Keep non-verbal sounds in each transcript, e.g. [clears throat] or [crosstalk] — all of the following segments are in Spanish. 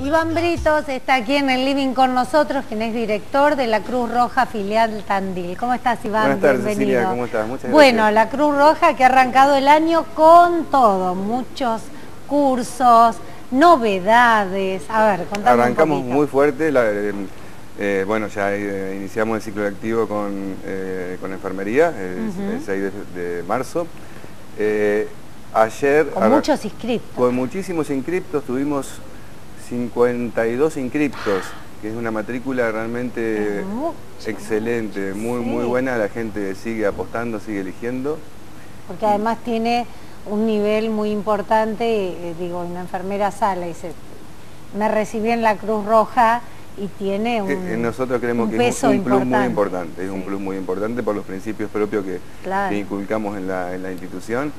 Iván Britos está aquí en el living con nosotros, quien es director de la Cruz Roja filial Tandil. ¿Cómo estás, Iván? Buenas tardes, Cecilia, ¿cómo estás? Muchas gracias. Bueno, la Cruz Roja que ha arrancado el año con todo, muchos cursos, novedades. A ver, contame Arrancamos muy fuerte, eh, bueno, ya eh, iniciamos el ciclo activo con, eh, con enfermería el, 6 de, marzo. ayer... Con muchos inscriptos. Con muchísimos inscriptos, tuvimos 52 inscriptos, que es una matrícula realmente excelente, muy, muy buena, la gente sigue apostando, sigue eligiendo. Porque además tiene un nivel muy importante, eh, digo, una enfermera sala y dice, me recibí en la Cruz Roja y tiene un eh, Nosotros creemos que es un, plus muy importante, es un plus muy importante por los principios propios que, inculcamos en la, en la institución.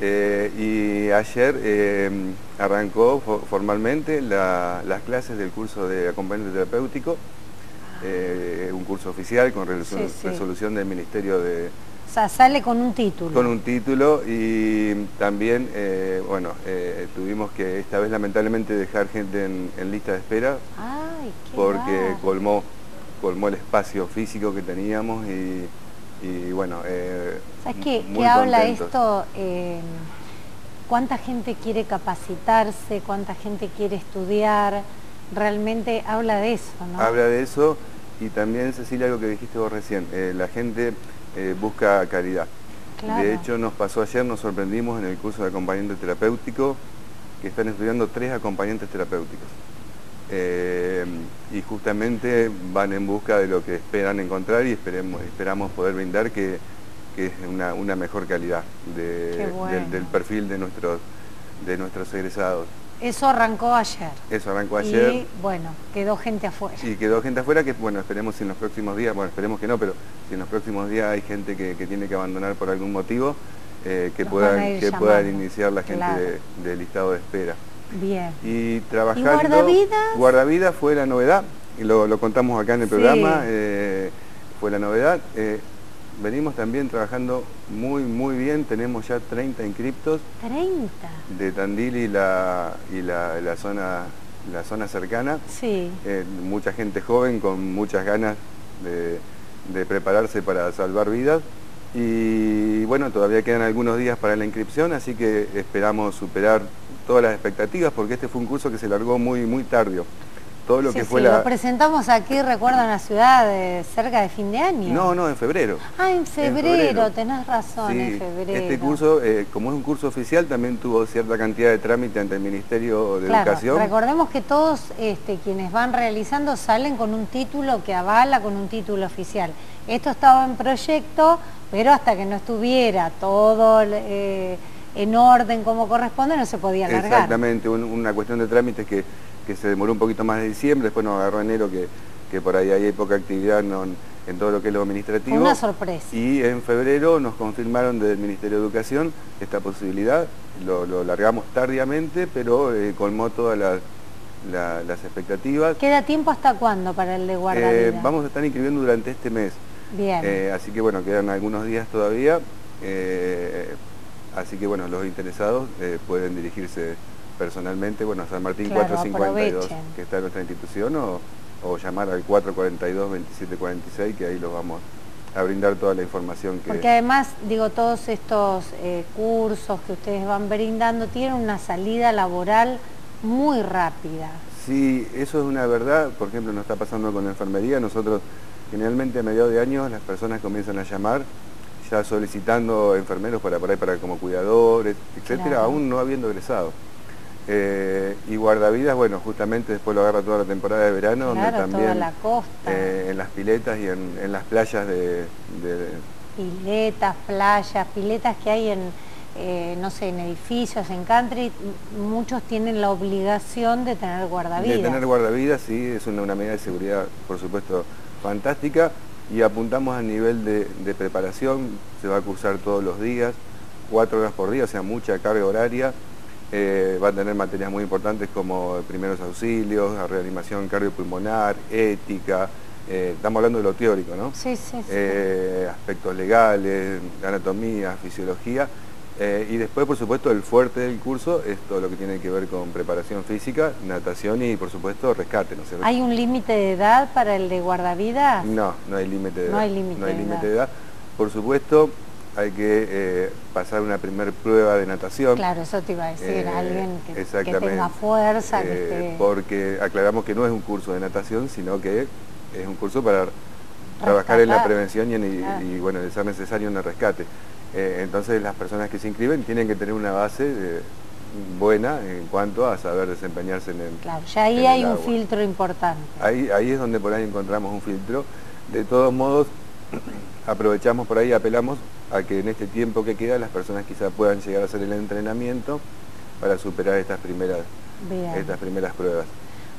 Eh, y ayer arrancó formalmente las clases del curso de acompañante terapéutico, un curso oficial con resolución del Ministerio de, sea, sale con un título. Con un título y también, eh, bueno, eh, tuvimos que esta vez lamentablemente dejar gente en, lista de espera Ay, qué porque colmó, colmó el espacio físico que teníamos y, bueno, eh, ¿Sabes qué, qué habla esto? ¿Cuánta gente quiere capacitarse? ¿Cuánta gente quiere estudiar? Realmente habla de eso, ¿no? Habla de eso y también, Cecilia, algo que dijiste vos recién, la gente eh, busca caridad. De hecho, nos pasó ayer, nos sorprendimos en el curso de acompañante terapéutico, que están estudiando tres acompañantes terapéuticos. Eh, y justamente van en busca de lo que esperan encontrar y esperemos, esperamos poder brindar que, es una, mejor calidad del, del, perfil de nuestros, de nuestros egresados. Eso arrancó ayer. Eso arrancó ayer. Y bueno, quedó gente afuera. Sí, quedó gente afuera que, bueno, esperemos si en los próximos días, bueno, esperemos que no, pero si en los próximos días hay gente que, tiene que abandonar por algún motivo, eh, que, puedan, que puedan iniciar la gente del listado de espera. Bien. Y trabajando... ¿Y guardavidas? Guardavidas fue la novedad, y lo, contamos acá en el programa, eh, fue la novedad. Eh, venimos también trabajando muy, muy bien. Tenemos ya 30 inscriptos. 30. De Tandil y la, y la, zona, la zona cercana. Sí. Eh, mucha gente joven con muchas ganas de, prepararse para salvar vidas. Y bueno, todavía quedan algunos días para la inscripción, así que esperamos superar todas las expectativas porque este fue un curso que se largó muy, muy tardío todo lo que fue la... lo presentamos aquí, recuerdan, la ciudad de, cerca de fin de año. No, no, en febrero. Ah, en febrero, tenés razón, en febrero. Este curso, eh, como es un curso oficial, también tuvo cierta cantidad de trámite ante el Ministerio de Educación. recordemos que todos este, quienes van realizando salen con un título que avala con un título oficial. Esto estaba en proyecto, pero hasta que no estuviera todo... Eh, en orden como corresponde, no se podía alargar. Exactamente, una cuestión de trámites que que se demoró un poquito más de diciembre, después nos agarró enero que, que por ahí hay poca actividad en todo lo que es lo administrativo. Una sorpresa. Y en febrero nos confirmaron desde el Ministerio de Educación esta posibilidad, lo, largamos tardíamente, pero eh, colmó todas las, las expectativas. ¿Queda tiempo hasta cuándo para el de guardavidas? Eh, vamos a estar inscribiendo durante este mes. Bien. Eh, así que bueno, quedan algunos días todavía. así que bueno, los interesados pueden dirigirse personalmente, bueno, San Martín 452, que está en nuestra institución, o, llamar al 442-2746, que ahí los vamos a brindar toda la información que... Porque además, digo, todos estos eh, cursos que ustedes van brindando tienen una salida laboral muy rápida. Sí, eso es una verdad, por ejemplo, nos está pasando con la enfermería, nosotros generalmente a mediados de año las personas comienzan a llamar ya solicitando enfermeros para, para, para como cuidadores, etcétera, aún no habiendo egresado. Eh, y guardavidas, bueno, justamente después lo agarra toda la temporada de verano, donde también la costa. Eh, en las piletas y en, las playas de, Piletas, playas, piletas que hay en, eh, no sé, en edificios, en country, muchos tienen la obligación de tener guardavidas. De tener guardavidas, sí, es una, medida de seguridad, por supuesto, fantástica, y apuntamos a nivel de, de preparación, se va a cursar todos los días, cuatro horas por día, o sea, mucha carga horaria, eh, va a tener materias muy importantes como primeros auxilios, reanimación cardiopulmonar, ética, eh, estamos hablando de lo teórico, ¿no? Sí, sí, sí. Eh, aspectos legales, anatomía, fisiología, Eh, y después, por supuesto, el fuerte del curso es todo lo que tiene que ver con preparación física, natación y, por supuesto, rescate. ¿no ¿Hay un límite de edad para el de guardavidas? No, no hay límite de edad. No hay límite de, edad. Por supuesto, hay que eh, pasar una primer prueba de natación. Claro, eso te iba a decir, eh, alguien que, tenga fuerza. Porque aclaramos que no es un curso de natación, sino que es un curso para trabajar en la prevención y, bueno, de ser necesario un rescate. Eh, entonces las personas que se inscriben tienen que tener una base buena en cuanto a saber desempeñarse en el Claro, ya ahí hay un filtro importante. Ahí, ahí es donde por ahí encontramos un filtro. De todos modos, [clears throat] aprovechamos por ahí, apelamos a que en este tiempo que queda las personas quizás puedan llegar a hacer el entrenamiento para superar estas primeras, estas primeras pruebas.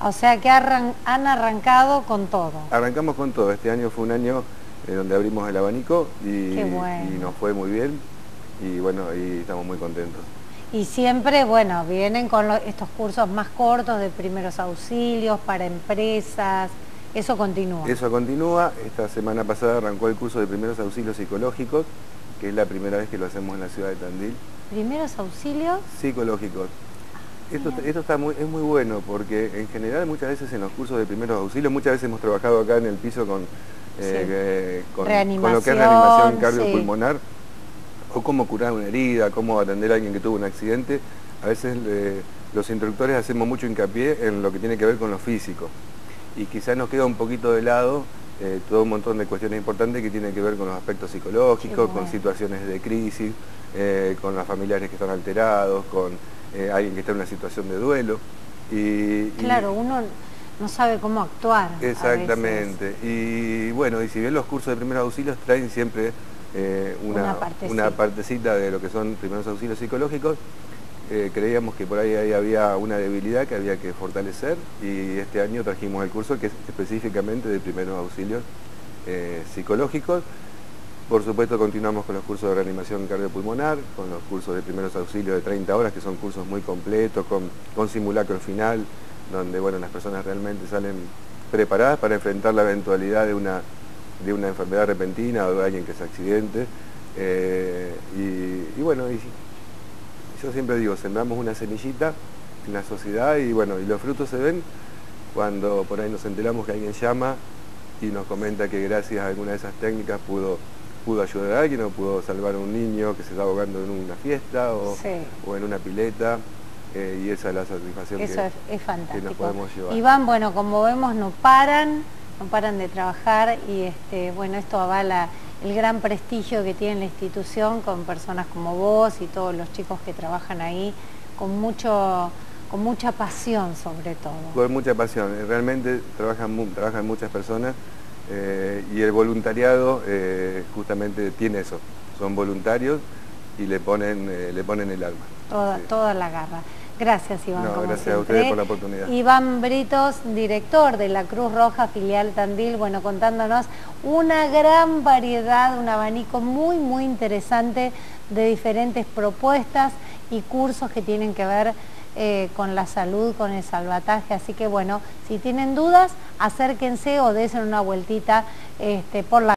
O sea que han arrancado con todo. Arrancamos con todo. Este año fue un año en donde abrimos el abanico y, nos fue muy bien y bueno, y estamos muy contentos. Y siempre, bueno, vienen con estos cursos más cortos de primeros auxilios para empresas, eso continúa. Eso continúa, esta semana pasada arrancó el curso de primeros auxilios psicológicos, que es la primera vez que lo hacemos en la ciudad de Tandil. ¿Primeros auxilios? Psicológicos. Esto, esto está muy, es muy bueno porque en general muchas veces en los cursos de primeros auxilios, muchas veces hemos trabajado acá en el piso con, eh, con, lo que es reanimación cardiopulmonar, o cómo curar una herida, cómo atender a alguien que tuvo un accidente. A veces eh, los instructores hacemos mucho hincapié en lo que tiene que ver con lo físico. Y quizás nos queda un poquito de lado eh, todo un montón de cuestiones importantes que tienen que ver con los aspectos psicológicos, con situaciones de crisis, con los familiares que están alterados, con eh, alguien que está en una situación de duelo. Y, claro, uno no sabe cómo actuar. Exactamente. Y bueno, y si bien los cursos de primeros auxilios traen siempre eh, una, una, partecita. de lo que son primeros auxilios psicológicos, eh, creíamos que por ahí, ahí, había una debilidad que había que fortalecer y este año trajimos el curso que es específicamente de primeros auxilios psicológicos por supuesto continuamos con los cursos de reanimación cardiopulmonar, con los cursos de primeros auxilios de 30 horas, que son cursos muy completos, con, con simulacro final, donde bueno, las personas realmente salen preparadas para enfrentar la eventualidad de una, de una enfermedad repentina o de alguien que se accidente. Eh, y, bueno, yo siempre digo, sembramos una semillita en la sociedad y bueno, y los frutos se ven cuando por ahí nos enteramos que alguien llama y nos comenta que gracias a alguna de esas técnicas pudo pudo ayudar a alguien o pudo salvar a un niño que se está ahogando en una fiesta o, en una pileta. Eh, y esa es la satisfacción Eso que, es, fantástico. nos podemos llevar. Iván, bueno, como vemos no paran, no paran de trabajar y este, bueno, esto avala el gran prestigio que tiene la institución con personas como vos y todos los chicos que trabajan ahí con mucho con mucha pasión sobre todo. Con mucha pasión, realmente trabajan, trabajan muchas personas eh, y el voluntariado eh, justamente tiene eso, son voluntarios y le ponen, eh, le ponen el alma. Toda, toda la garra. Gracias Iván. gracias a ustedes por la oportunidad. Iván Britos, director de la Cruz Roja Filial Tandil, bueno, contándonos una gran variedad, un abanico muy, muy interesante de diferentes propuestas y cursos que tienen que ver eh, con la salud, con el salvataje. Así que bueno, si tienen dudas, acérquense o desen una vueltita este, por la